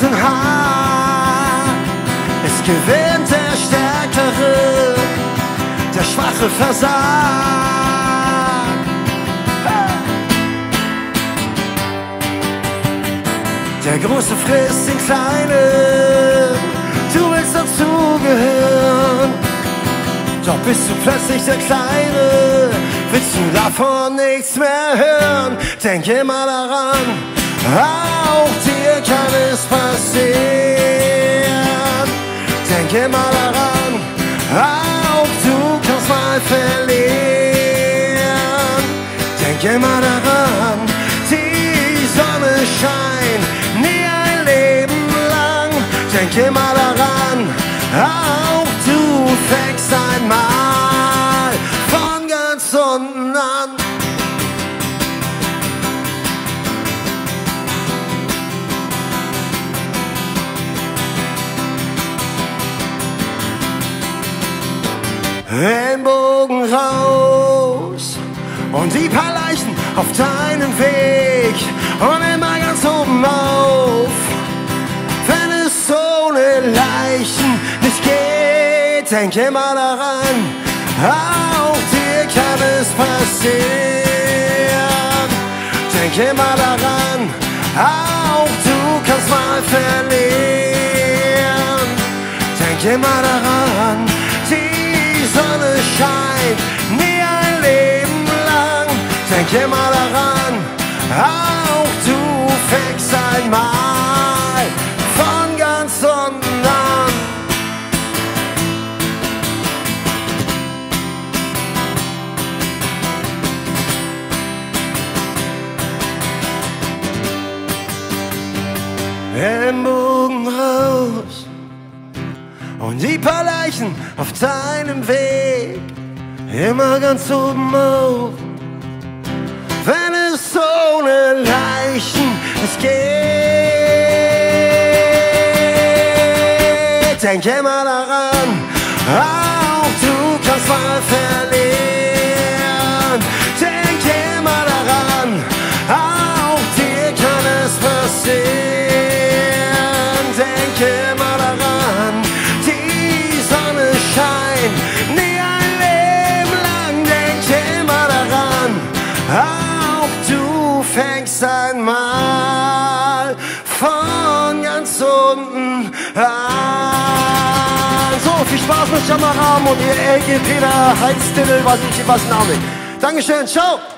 Sind hart. Es gewinnt der Stärkere, der Schwache versagt. Der Große frisst den Kleinen, du willst dazugehören. Doch bist du plötzlich der Kleine, willst du davon nichts mehr hören. Denk immer daran, es passieren. Denk immer daran, auch du kannst mal verlieren. Denk immer daran, die Sonne scheint nie ein Leben lang. Denk immer daran, auch du fängst einmal von ganz unten an. Ellenbogen raus und die paar Leichen auf deinen Weg und immer ganz oben auf. Wenn es ohne Leichen nicht geht, denk immer daran, auch dir kann es passieren. Denk immer daran, auch du kannst mal verlieren. Denk immer daran, Sonne scheint nie ein Leben lang. Denk immer daran, auch du fängst einmal von ganz unten an. Raus und die paar Leichen auf deinem Weg immer ganz oben auf. Wenn es ohne Leichen nicht geht, denk immer daran, auch du kannst mal verlieren. Fängst einmal von ganz unten an. So, viel Spaß mit Jamaram und ihr LG Peter Heinz Diddle, was ich was Name. Dankeschön, ciao.